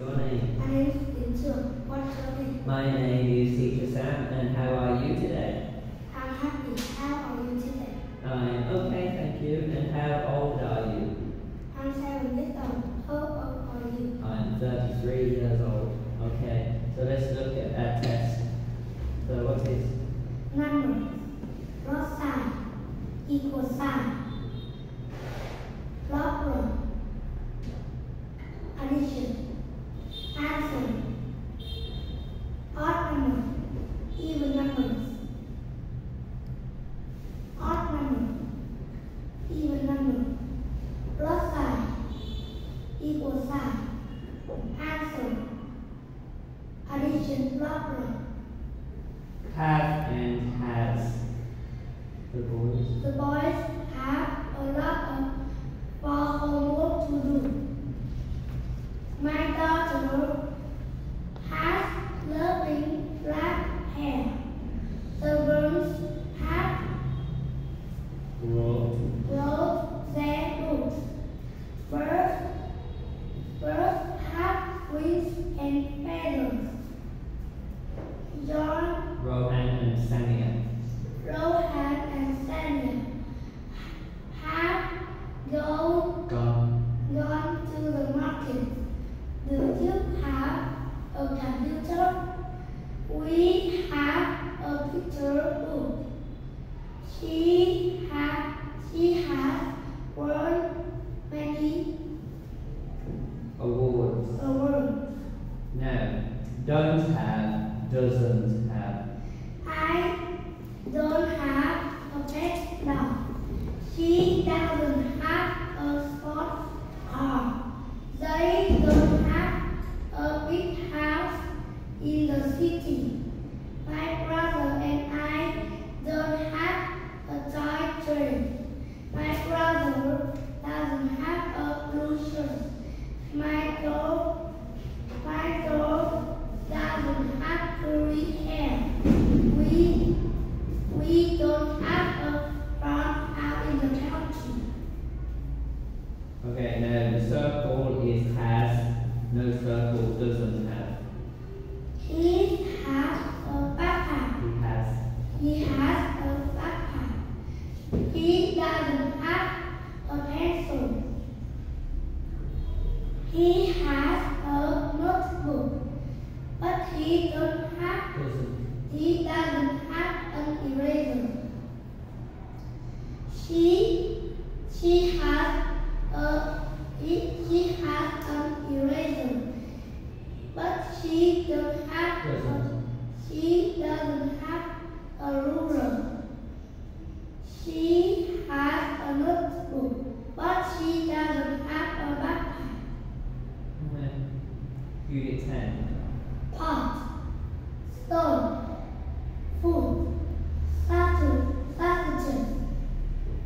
Your name? My name is Yinzu. What's your name? My name is Teacher Sam, and how are you today? I'm happy. How are you today? I'm okay, thank you. And how old are you? I'm seven years old. How old are you? I'm 33 years old. Okay, so let's look at our test. So what is Numbers. Plus sign. Equal sign. Problem. Addition. Answer. Odd number. Even numbers. Odd number. Even number. Plus sign. Equal sign. Answer. Addition problem. have and has? The boys. The boys have a lot of for homework to do. My daughter has lovely black hair. The girls have Wrote. wrote their books. Birds, birds have wings and feathers. John Rohan and Samia. Rohan and Sanya have gone, Gone. gone to the market. Do you have a computer? We have a picture book. She has she has won many Awards. awards. Now, don't have, doesn't have. I don't have a pet dog. She doesn't have a sports car. They don't have a big house in the city. My brother and I don't have a toy train. My brother doesn't have a blue shirt. My dog, my dog doesn't have curly hair. We we don't have a farm out in the country. Okay, now the circle is has, no circle doesn't have. He has a backpack. He has. He has a backpack. He doesn't have a pencil. He has a notebook, but he don't have. He doesn't have an eraser. She she has a he, she has an eraser, but she don't have a, she doesn't have a ruler. She has a notebook, but she doesn't have a backpack. When? Unit 10. pot, stone, food, statue, sausages,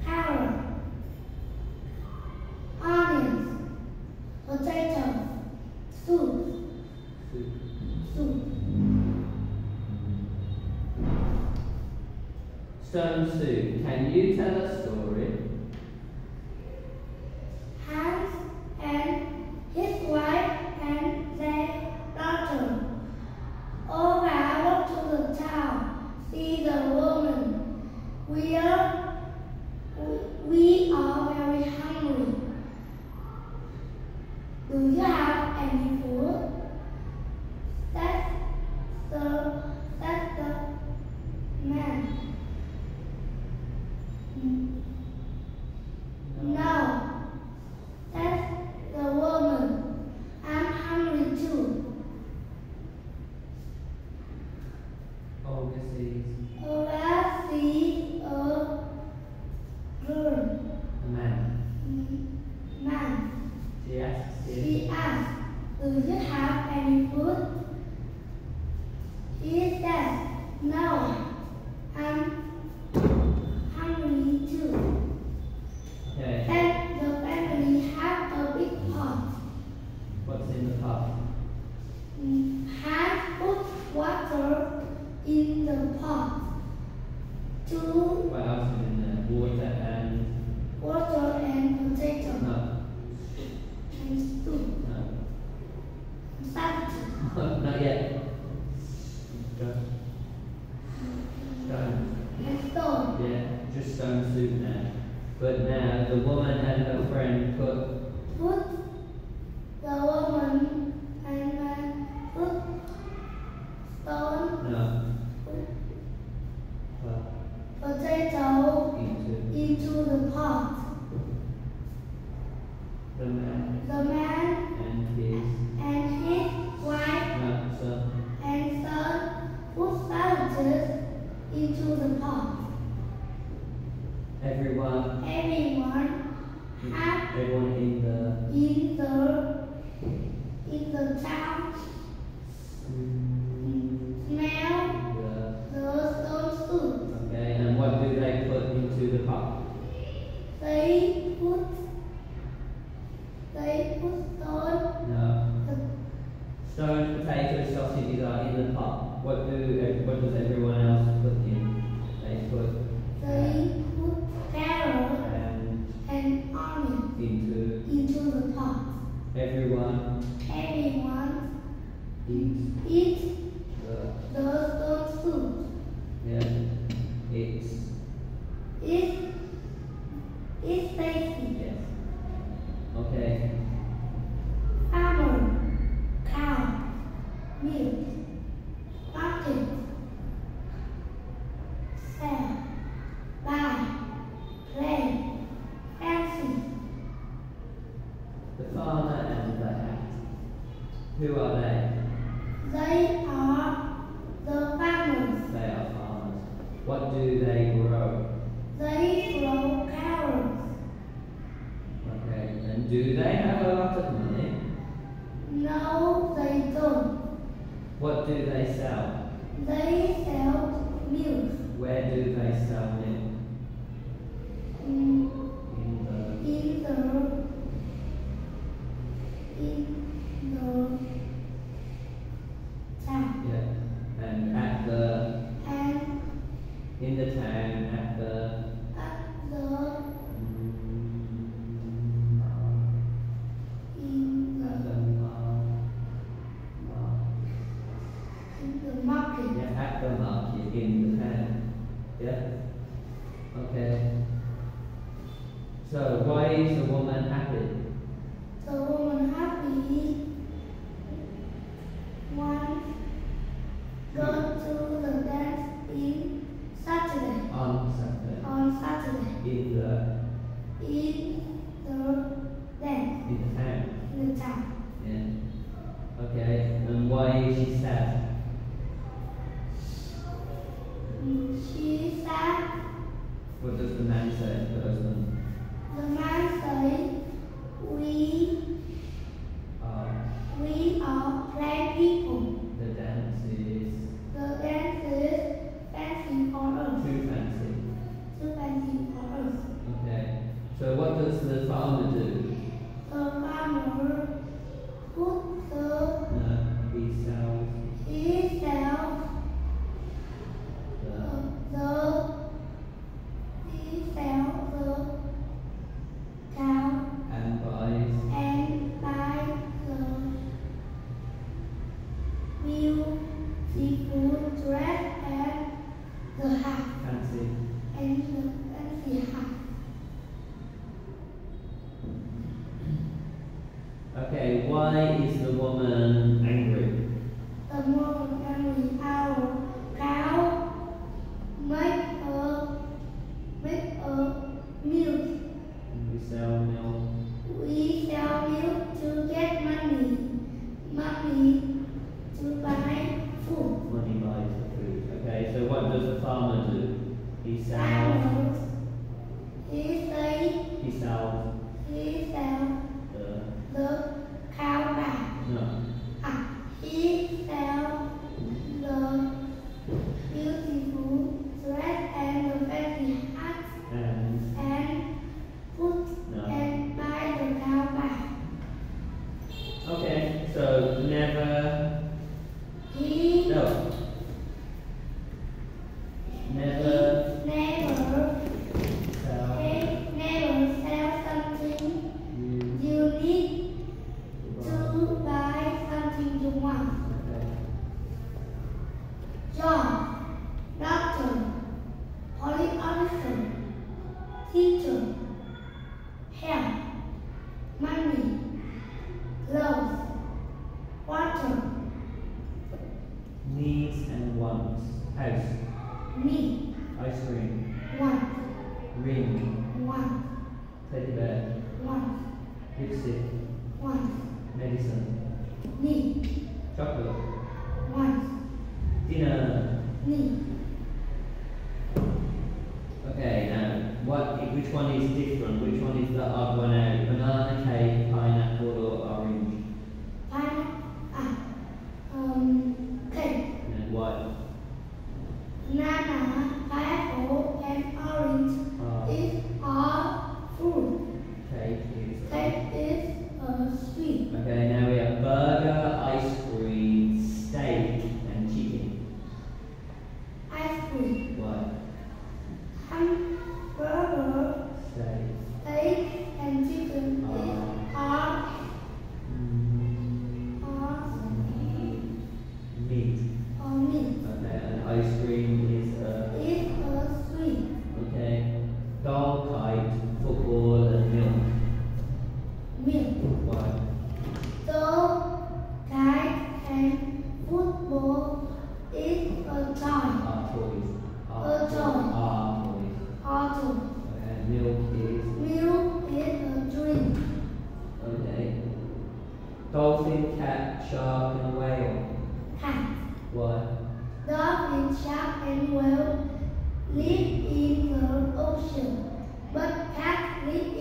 carrot, onions, potato, soup, Soup. soup. Stone Soup, can you tell a story? Hans and his wife and their daughter all traveled to the town, see the woman. We are, we are very hungry. Do you have any food? That's the, that's the man. No. That's the woman. I'm hungry too. Oh, this is Oh, I see a girl. a man. mm, Man. She asks She him. asked, Do you have any food? He said, No. I'm hungry too. Okay, And the family have a big pot. what's in the pot? Has put water in the pot. Two What else is in there? Water and. water and potato No. and soup. No. Not yet. Just stone. and stone. Yeah, just stone soup now. But now the woman and her friend put Put the woman and man put stone, no uh, potato into into the pot. the man The man and his and his wife no, son. and son put sandwiches into the pot. Everyone, Everyone everyone in the in the in the town mm. smell the the stone soup. okay. And what do they put into the pot? They put they put stone No. the Stone, potato, sausages are in the pot. What do what does everyone else put in? They put they everyone Everyone eats. eats the the stone soup. yeah. It's It it's tasty. yes. Okay. Farmer, cow, milk, bucket, sell, buy, play, fancy. The farmer and the hat. Who are they? They are the farmers. They are farmers. What do they grow? They grow carrots. Okay. And do they have a lot of money? No, they don't. What do they sell? They sell milk. Where do they sell milk? Yeah, at the market in the town. Yeah? Okay. So why is the woman happy? The woman happy one go to the dance in Saturday On Saturday. on Saturday In the in the dance in the town. in the town. Yeah. Okay. And why is she sad? teacher, help? money, gloves, water, needs and wants, house, me, ice cream, want, ring, want, teddy bear, want, lipstick, want, medicine, need, chocolate, want, dinner, need. Which one is different? Which one is the odd one? Milk is milk is a drink. okay. Dolphin, cat, shark, and whale. Cat. What? Dolphin, shark, and whale live in the ocean, but cat live